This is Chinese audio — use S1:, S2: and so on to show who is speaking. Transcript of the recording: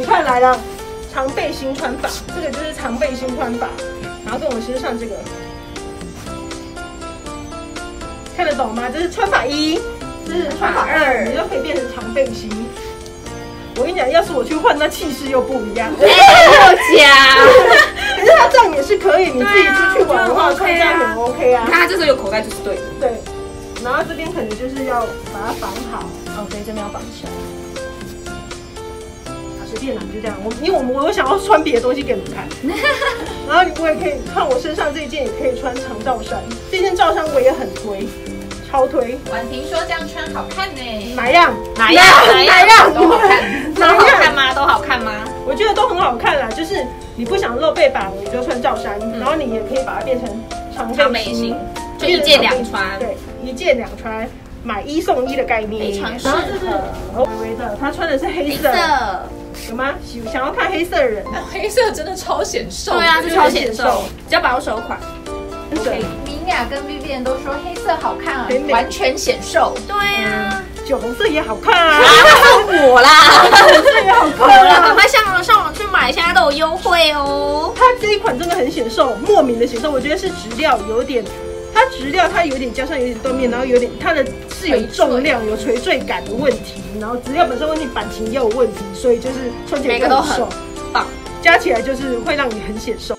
S1: 你看来了，长背心穿法，这个就是长背心穿法，然后跟我身上这个，看得懂吗？这是穿法一，这是穿法二，你就可以变成长背心。我跟你讲，要是我去换，那气势又不一样。
S2: 哎，又假。
S1: 可是它这样也是可以，你自己出去玩的话，穿这样很 OK 啊。
S2: 你看它这时候有口袋就是对的。
S1: 对，然后这边可能就是要把它绑好。哦，对，这边要绑起来。好，随便拿，就这样。我因为我们我想要穿别的东西给你们看，然后你我也可以看我身上这件，也可以穿长罩衫。这件罩衫我也很推，超推。
S3: 婉婷说这样穿好看呢，
S1: 哪样？
S2: 哪样？
S1: 哪样？
S2: 都好看，都好看吗？都好看吗？
S1: 我觉得都很好看啦，就是你不想露背板，你就穿罩衫，然后你也可以把它变成长
S2: 长背心，就一件两穿。
S1: 对，一件两穿，买一送一的概念。
S2: 非常适
S1: 然后这是微微的，他穿的是黑色，有吗？喜想要看黑色的人，
S3: 黑色真的超显瘦。
S2: 对啊，是超显瘦，比较保守款。
S1: 对，
S3: 米娅跟 Vivian 都说黑色好看啊，完全显瘦。
S2: 对啊，
S1: 酒红色也好看啊。
S2: 是我啦，
S1: 红色也好看啊。
S2: 赶快上网上网去买，现在都有优惠哦。
S1: 它这一款真的很显瘦，莫名的显瘦，我觉得是质料有点。它质料它有点加上有点断面，然后有点它的是有重量有垂坠感的问题，然后质料本身问题，版型也有问题，所以就是穿起来
S2: 很棒，
S1: 加起来就是会让你很显瘦。